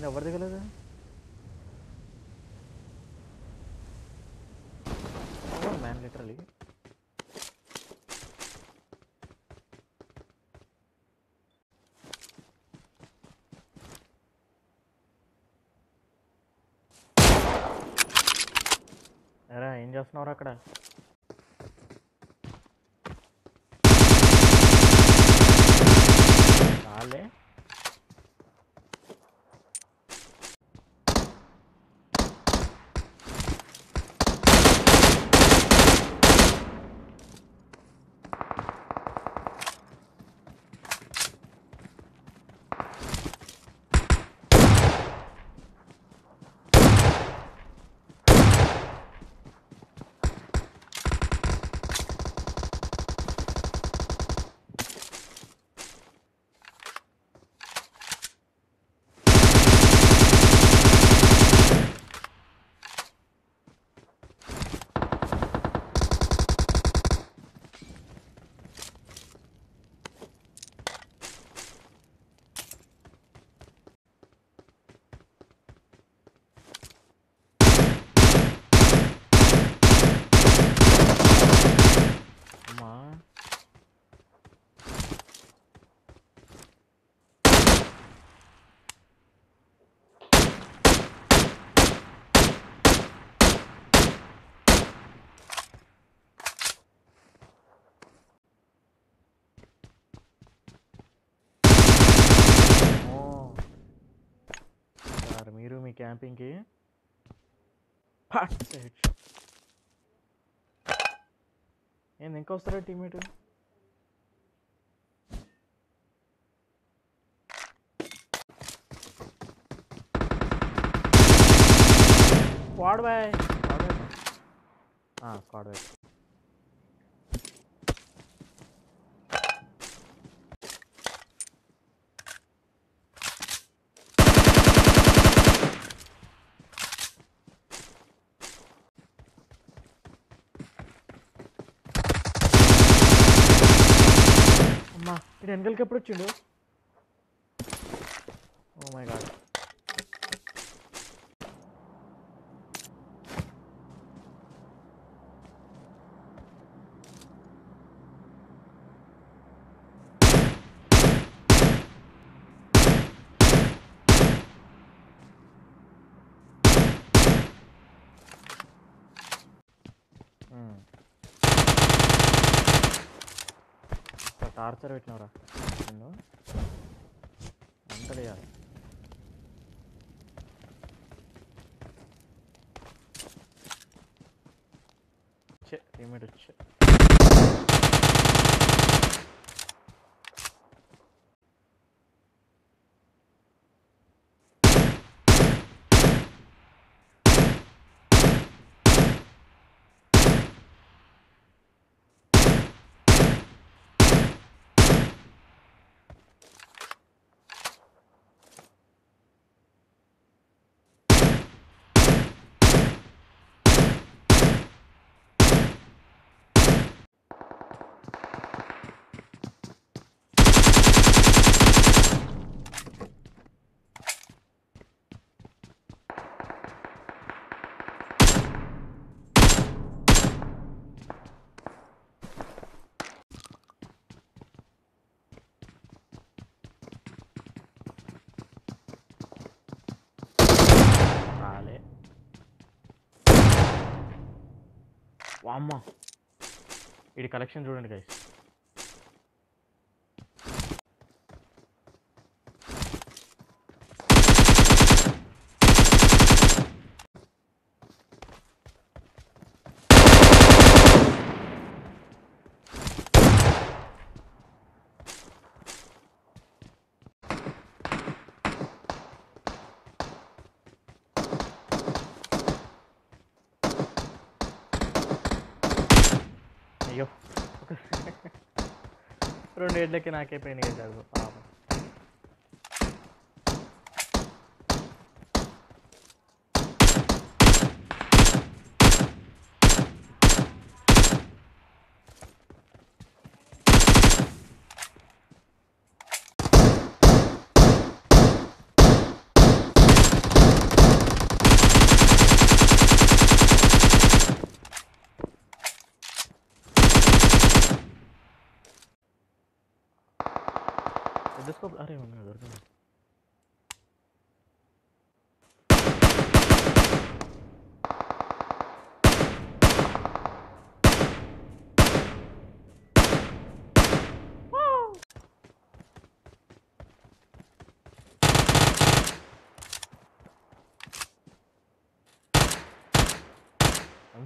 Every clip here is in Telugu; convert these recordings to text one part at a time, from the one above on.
ఏంది ఎవరు దిగలేదు? మ్యాన్ లిటరలీ ఎరా ఏం చేస్తున్నావురా అక్కడ? చాలే camping here. That's it. And then comes the teammate. Squad by. Squad by. Ah, squad by. వెనకలకి ఎప్పుడు వచ్చిండు ఓ మై గాడ్ Torture పెట్టినవరా? నిన్ను? అంతలే వచ్చే టీమేట్ వచ్చే. వామ్మ. ఇది కలెక్షన్ చూడండి గైస్ ಅಯ್ಯೋ ರೋಡ್ ಎಡ್ಲಕ್ಕೆ ನಾಲ್ಕೇ ಪೇನಿಗೆ ಜಾಗು ಹಾಂ Ada scope area mana?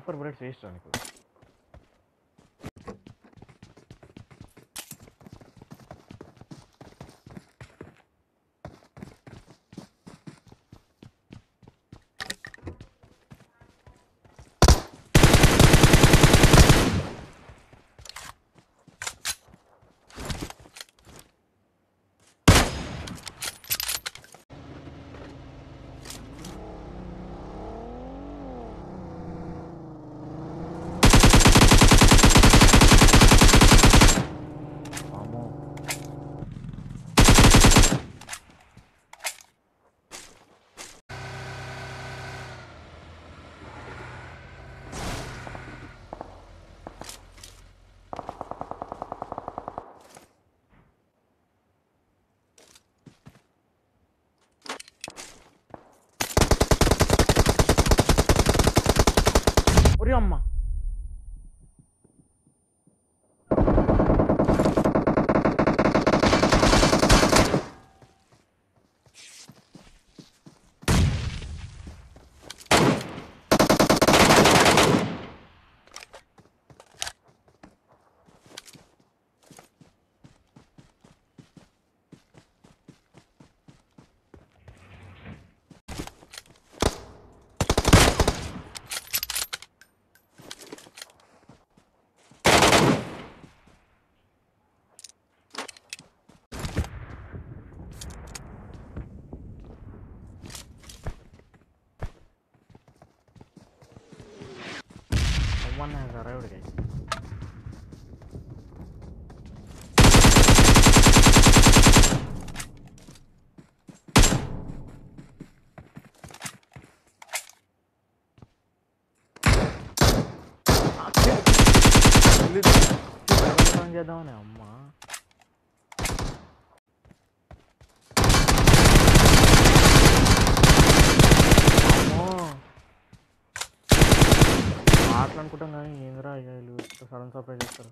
Super face on it. Vuruyor mu? one has arrived guys ज़्यादा होने अम्मा అనుకుంటాం కానీ ఏందిరా వీళ్ళు సడన్ సర్ప్రైజ్ చేస్తారు.